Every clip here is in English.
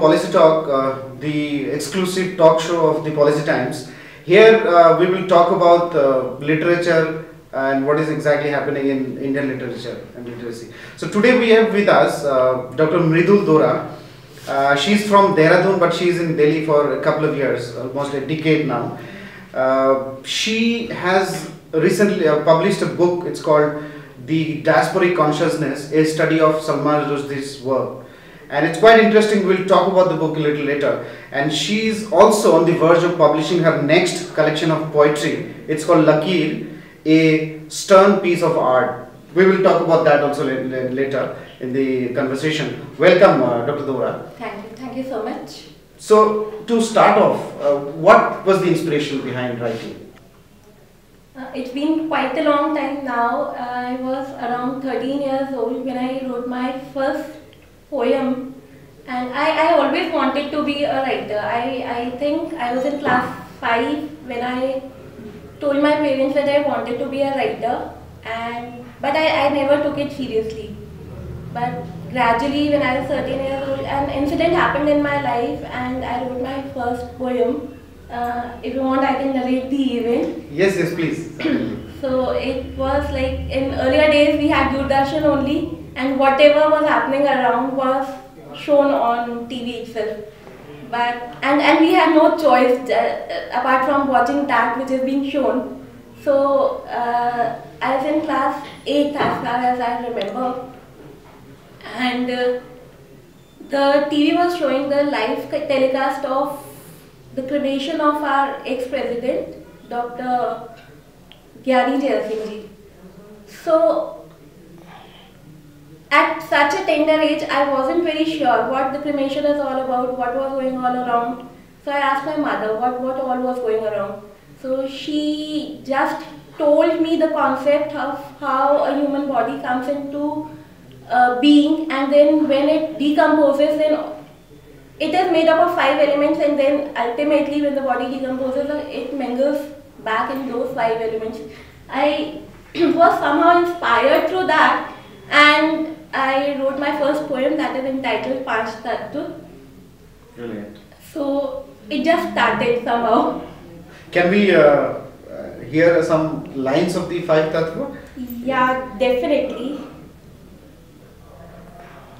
Policy Talk, uh, the exclusive talk show of the Policy Times. Here uh, we will talk about uh, literature and what is exactly happening in Indian literature and literacy. So today we have with us uh, Dr. Mridul Dora. Uh, she's from Dehradun, but she's in Delhi for a couple of years, almost a decade now. Uh, she has recently uh, published a book. It's called "The Diasporic Consciousness: A Study of Salman Rushdie's Work." And it's quite interesting. We'll talk about the book a little later. And she's also on the verge of publishing her next collection of poetry. It's called Lakeer, a stern piece of art. We will talk about that also later in the conversation. Welcome, uh, Dr. Dora. Thank you. Thank you so much. So, to start off, uh, what was the inspiration behind writing? Uh, it's been quite a long time now. I was around 13 years old when I wrote my first poem and I, I always wanted to be a writer. I, I think I was in class 5 when I told my parents that I wanted to be a writer and but I, I never took it seriously. But gradually when I was 13 years old an incident happened in my life and I wrote my first poem. Uh, if you want I can narrate the event. Yes, yes please. so it was like in earlier days we had Doordarshan only and whatever was happening around was shown on TV itself. But and and we had no choice uh, apart from watching that which is being shown. So uh, I was in class eight as far as I remember, and uh, the TV was showing the live telecast of the cremation of our ex-president, Dr. Gyani Jail Singh So at such a tender age, I wasn't very sure what the cremation is all about, what was going all around. So I asked my mother what, what all was going around. So she just told me the concept of how a human body comes into uh, being and then when it decomposes then it is made up of five elements and then ultimately when the body decomposes it mingles back in those five elements. I was somehow inspired through that and I wrote my first poem that is entitled Panch Tattva. Brilliant. So it just started somehow. Can we uh, uh, hear some lines of the five tattva? Yeah, definitely.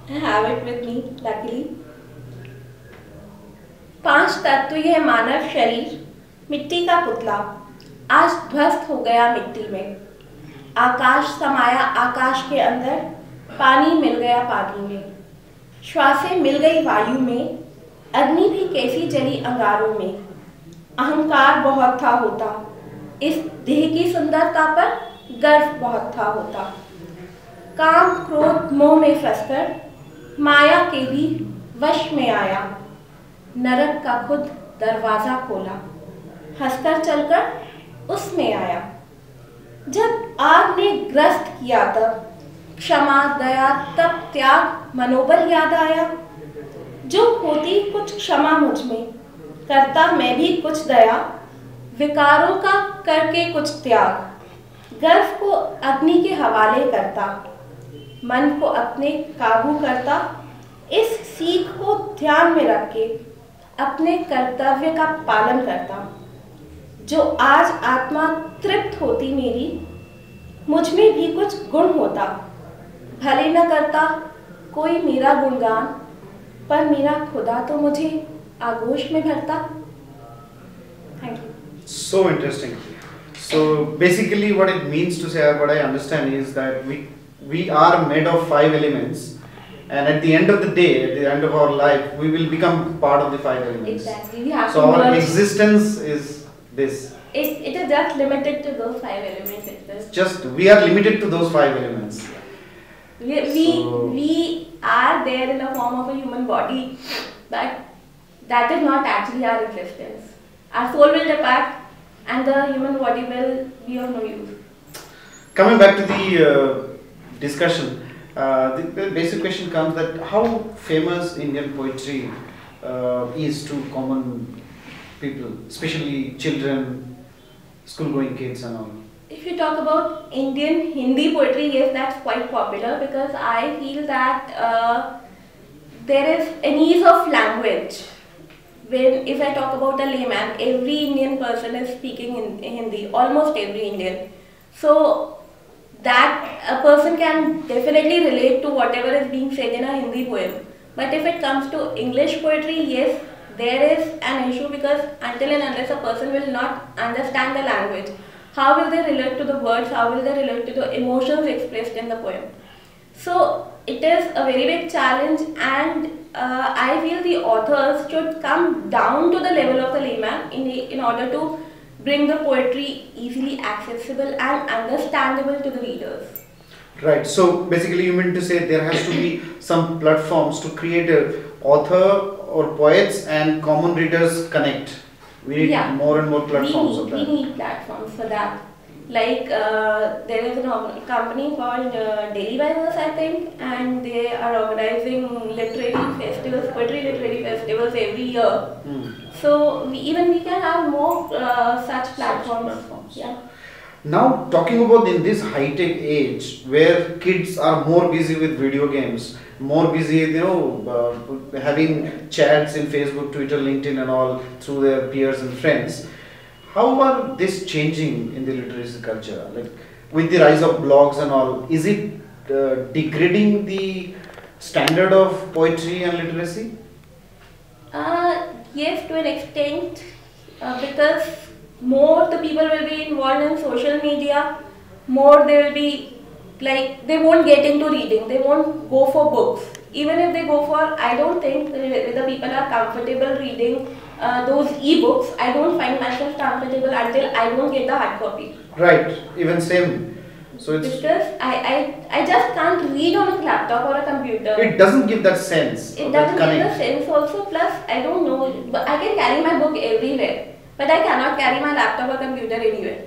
I have it with me, luckily. पाँच तत्व यह मानव शरीर मिट्टी का पुतला आज ध्वस्त हो गया मिट्टी में आकाश समाया आकाश के अंदर पानी मिल गया पानी में। श्वासें मिल गई वायु में, अग्नि भी कैसी जली अंगारों में। अहंकार बहुत था होता, इस देह की सुंदरता पर गर्व बहुत था होता। काम, क्रोध, मोह में फंसकर माया के भी वश में आया। नरक का खुद दरवाज़ा खोला, हंसकर चलकर उसमें आया। जब आग ने ग्रस्त किया तब क्षमा, दया तब त्याग, मनोबल याद आया। जो होती कुछ क्षमा मुझमें, करता मैं भी कुछ दया, विकारों का करके कुछ त्याग। गर्व को अग्नि के हवाले करता, मन को अपने काबू करता, इस सीख को ध्यान में रख के अपने कर्तव्य का पालन करता। जो आज आत्मा तृप्त होती मेरी, मुझमें भी कुछ गुण होता। भले न करता कोई मेरा गुणगान पर मेरा खुदा तो मुझे आगोश में भरता thank you so interesting so basically what it means to say what i understand is that we we are made of five elements and at the end of the day at the end of our life we will become part of the five elements exactly we have so to our merge. existence is this it, it is just limited to those five elements itself just we are limited to those five elements We, we, So- we are there in the form of a human body, but that is not actually our existence. Our soul will depart and the human body will be of no use. Coming back to the uh, discussion, uh, the, the basic question comes that how famous Indian poetry uh, is to common people, especially children, school-going kids and all. If you talk about Indian Hindi poetry, yes, that's quite popular because I feel that uh, there is an ease of language. When if I talk about a layman, every Indian person is speaking in Hindi, almost every Indian. So that a person can definitely relate to whatever is being said in a Hindi poem. But if it comes to English poetry, yes, there is an issue because until and unless a person will not understand the language, how will they relate to the words, how will they relate to the emotions expressed in the poem? So it is a very big challenge and uh, I feel the authors should come down to the level of the layman in, in order to bring the poetry easily accessible and understandable to the readers. Right. So basically, you mean to say there has to be some platforms to create a author or poets and common readers connect. We need Yeah. more and more platforms we of need, that. We need platforms for that. Like uh, there is a company called uh, Daily Bibles, I think, and they are organizing literary festivals, poetry literary festivals every year. Hmm. So we, even we can have more uh, such platforms. platforms. Yeah. Now, talking about in this high tech age where kids are more busy with video games, more busy, you know, uh, having chats in Facebook, Twitter, LinkedIn, and all through their peers and friends, how are this changing in the literacy culture? Like with the rise of blogs and all, is it uh, degrading the standard of poetry and literacy? Uh, yes, to an extent, uh, because more the people will be involved in social media, more they will be like they won't get into reading. They won't go for books. Even if they go for, I don't think the, people are comfortable reading uh, those e-books. I don't find myself comfortable until I don't get the hard copy. Right, even same. So it's Because I, I, I just can't read on a laptop or a computer. it doesn't give that sense. It doesn't give the sense also. Plus, I don't know, but I can carry my book everywhere, but I cannot carry my laptop or computer anywhere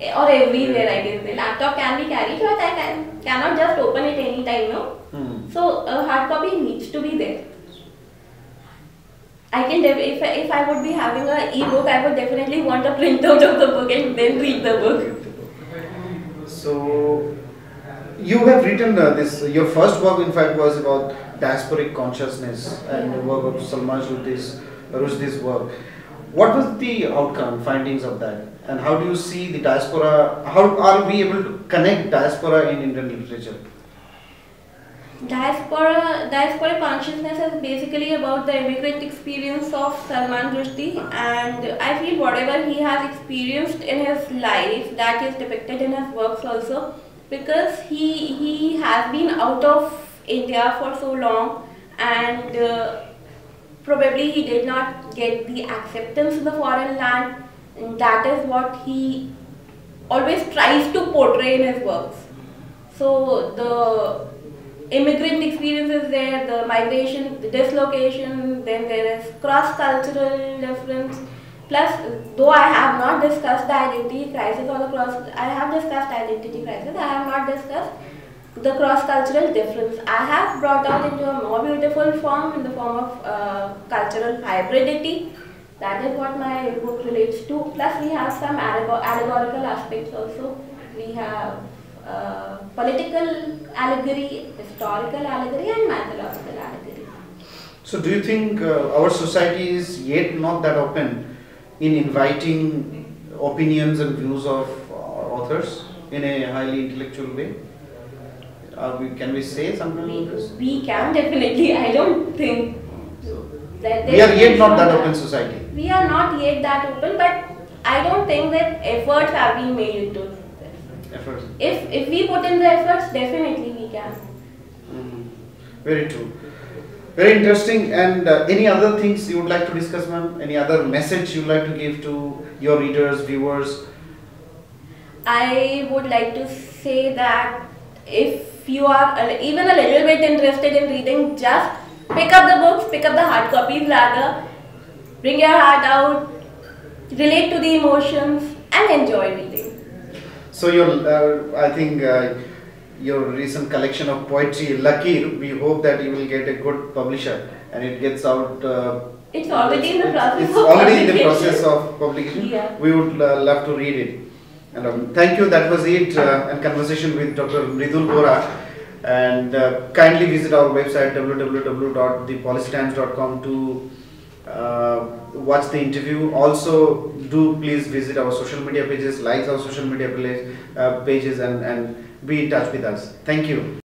Eh, or everywhere. I guess the laptop can be carried, but I can cannot just open it anytime. No, Hmm. so a hard copy needs to be there. I can if I, if I would be having a e-book, I would definitely want a printout of the book and then read the book. So, you have written uh, this. Your first work, in fact, was about diasporic consciousness and the work of Salman Rushdie's, Rushdie's work. What was the outcome, findings of that, and how do you see the diaspora? How are we able to connect diaspora in Indian literature? Diaspora, diaspora consciousness is basically about the immigrant experience of Salman Rushdie, and I feel whatever he has experienced in his life that is depicted in his works also, because he he has been out of India for so long, and uh, probably he did not get the acceptance in the foreign land. And that is what he always tries to portray in his works. So the immigrant experience is there, the migration, the dislocation, then there is cross-cultural difference. Plus, though I have not discussed the identity crisis or the cross, I have discussed identity crisis. I have not discussed the cross-cultural difference. I have brought out into a more beautiful form in the form of uh, cultural hybridity. That is what my book relates to. Plus, we have some allegorical aspects also. We have uh, political allegory, historical allegory, and mythological allegory. So, do you think uh, our society is yet not that open in inviting opinions and views of uh, authors in a highly intellectual way? Are we, can we say something We, like this? we can definitely, I don't think that We are yet not that open society. We are not yet that open, but I don't think that efforts have been made into this. Efforts. If, if we put in the efforts, definitely we can. Mhm. Very true. Very interesting. And uh, any other things you would like to discuss, ma'am? Any other message you would like to give to your readers, viewers? I would like to say that if you are a- even a little bit interested in reading, just pick up the books, pick up the hard copies rather, bring your heart out, relate to the emotions, and enjoy reading. So your, uh, I think uh, your recent collection of poetry, Lakeer, we hope that you will get a good publisher and it gets out. Uh, It's already in the process It's of already in the publication. process of publication. Yeah. We would uh, love to read it. And um, thank you. That was it. Uh, and conversation with Dr. Mridul Dora. And uh, kindly visit our website www.thepolicytimes.com to uh, watch the interview. Also, do please visit our social media pages, like our social media page, uh, pages, and, and be in touch with us. Thank you.